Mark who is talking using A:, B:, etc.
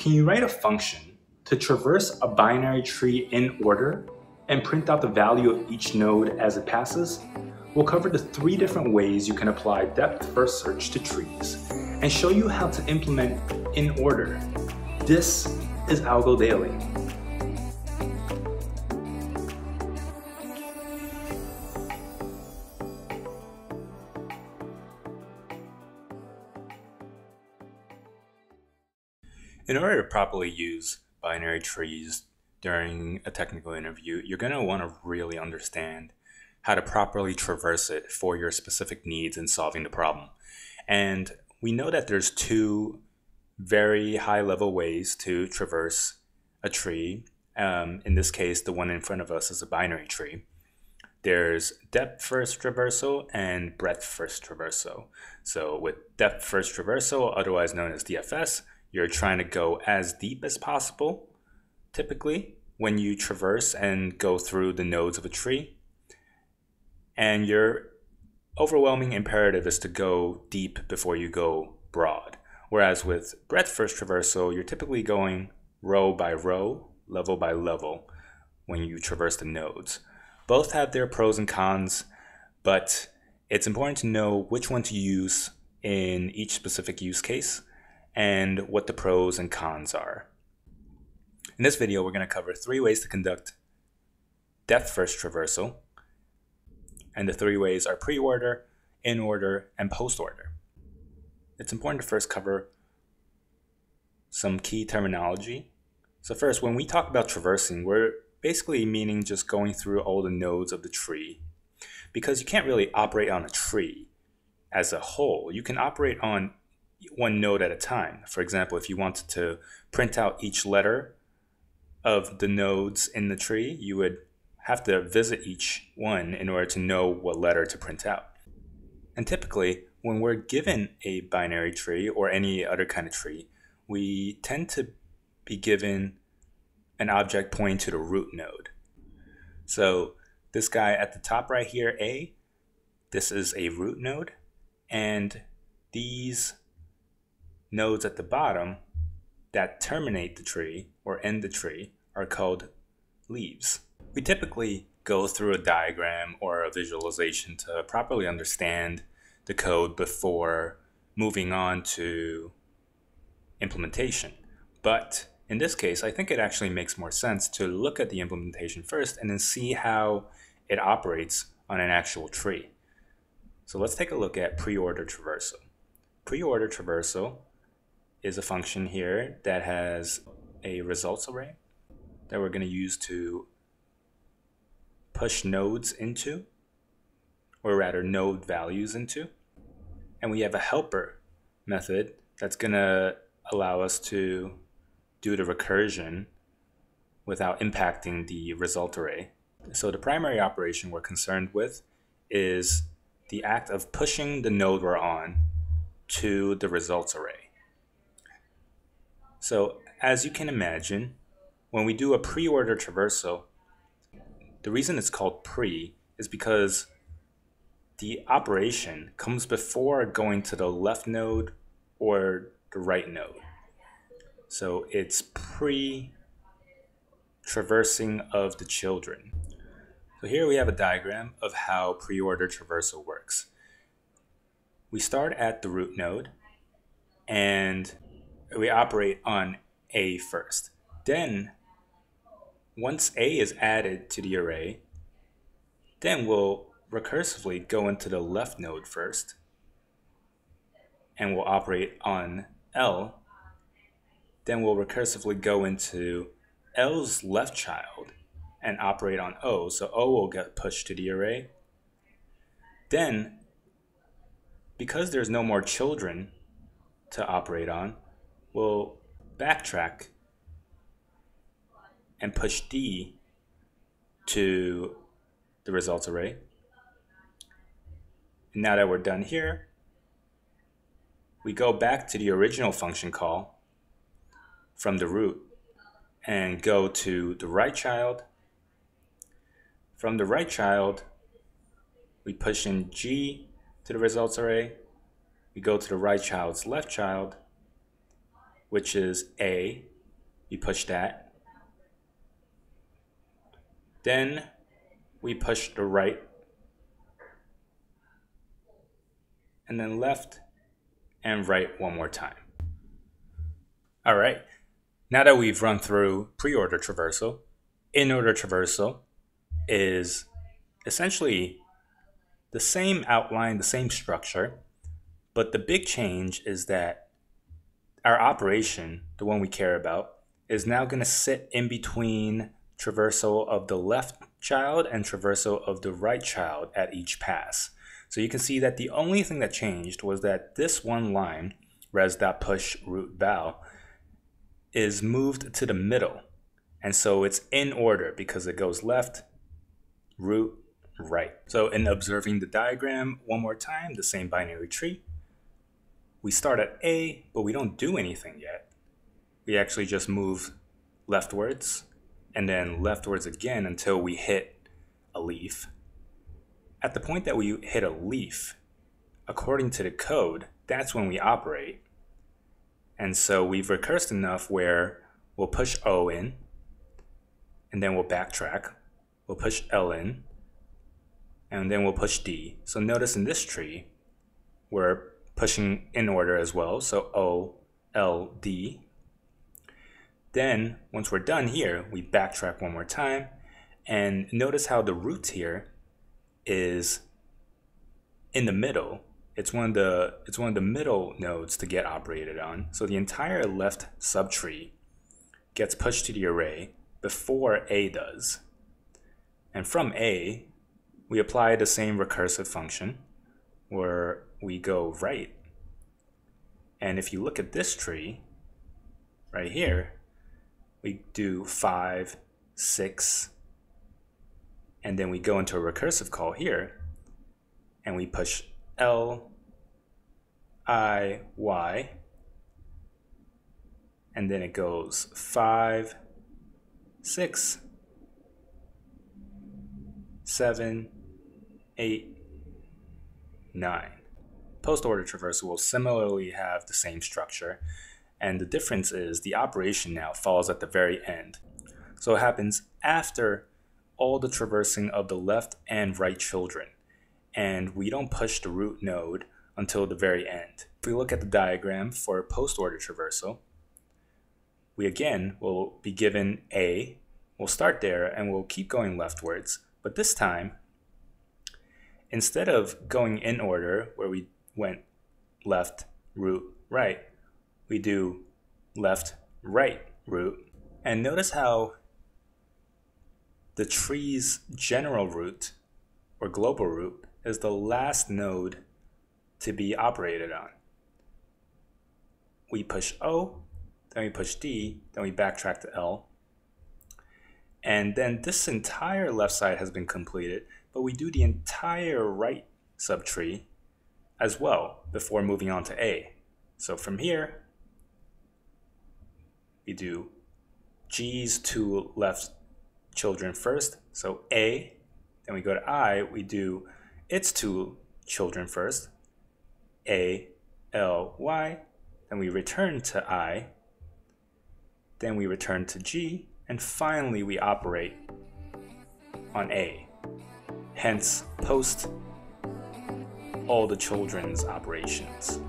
A: Can you write a function to traverse a binary tree in order and print out the value of each node as it passes? We'll cover the three different ways you can apply depth first search to trees and show you how to implement in order. This is AlgoDaily. In order to properly use binary trees during a technical interview, you're going to want to really understand how to properly traverse it for your specific needs in solving the problem. And we know that there's two very high level ways to traverse a tree. Um, in this case, the one in front of us is a binary tree. There's depth first traversal and breadth first traversal. So with depth first traversal, otherwise known as DFS, you're trying to go as deep as possible, typically, when you traverse and go through the nodes of a tree. And your overwhelming imperative is to go deep before you go broad. Whereas with breadth first traversal, you're typically going row by row, level by level when you traverse the nodes. Both have their pros and cons, but it's important to know which one to use in each specific use case and what the pros and cons are. In this video, we're going to cover three ways to conduct depth first traversal, and the three ways are pre-order, in-order, and post-order. It's important to first cover some key terminology. So first, when we talk about traversing, we're basically meaning just going through all the nodes of the tree because you can't really operate on a tree as a whole. You can operate on one node at a time. For example, if you wanted to print out each letter of the nodes in the tree, you would have to visit each one in order to know what letter to print out. And typically, when we're given a binary tree or any other kind of tree, we tend to be given an object pointing to the root node. So this guy at the top right here, A, this is a root node, and these nodes at the bottom that terminate the tree or end the tree are called leaves. We typically go through a diagram or a visualization to properly understand the code before moving on to implementation. But in this case, I think it actually makes more sense to look at the implementation first and then see how it operates on an actual tree. So let's take a look at pre-order traversal. Pre-order traversal is a function here that has a results array that we're going to use to push nodes into, or rather node values into. And we have a helper method that's going to allow us to do the recursion without impacting the result array. So the primary operation we're concerned with is the act of pushing the node we're on to the results array. So as you can imagine, when we do a pre-order traversal, the reason it's called pre is because the operation comes before going to the left node or the right node. So it's pre traversing of the children. So here we have a diagram of how pre-order traversal works. We start at the root node and we operate on A first. Then, once A is added to the array, then we'll recursively go into the left node first, and we'll operate on L. Then we'll recursively go into L's left child and operate on O, so O will get pushed to the array. Then, because there's no more children to operate on, we'll backtrack and push D to the results array. And now that we're done here, we go back to the original function call from the root and go to the right child. From the right child, we push in G to the results array. We go to the right child's left child which is A. We push that. Then we push the right. And then left and right one more time. All right. Now that we've run through pre-order traversal, in-order traversal is essentially the same outline, the same structure, but the big change is that our operation, the one we care about, is now going to sit in between traversal of the left child and traversal of the right child at each pass. So you can see that the only thing that changed was that this one line, res.push root val, is moved to the middle. And so it's in order because it goes left, root, right. So in observing the diagram one more time, the same binary tree, we start at A, but we don't do anything yet. We actually just move leftwards and then leftwards again until we hit a leaf. At the point that we hit a leaf, according to the code, that's when we operate. And so we've recursed enough where we'll push O in, and then we'll backtrack. We'll push L in, and then we'll push D. So notice in this tree, we're pushing in order as well. So O, L, D. Then once we're done here, we backtrack one more time and notice how the root here is in the middle. It's one of the it's one of the middle nodes to get operated on. So the entire left subtree gets pushed to the array before A does. And from A, we apply the same recursive function where we go right. And if you look at this tree right here, we do 5, 6, and then we go into a recursive call here, and we push L, I, Y, and then it goes 5, 6, 7, 8, 9. Post-order traversal will similarly have the same structure, and the difference is the operation now falls at the very end. So it happens after all the traversing of the left and right children, and we don't push the root node until the very end. If we look at the diagram for post-order traversal, we again will be given A, we'll start there and we'll keep going leftwards, but this time, instead of going in order where we went left, root, right, we do left, right, root. And notice how the tree's general root or global root is the last node to be operated on. We push O, then we push D, then we backtrack to L. And then this entire left side has been completed, but we do the entire right subtree as well before moving on to A. So from here, we do G's two left children first. So A, then we go to I, we do its two children first. A, L, Y, then we return to I, then we return to G, and finally we operate on A. Hence, post all the children's operations.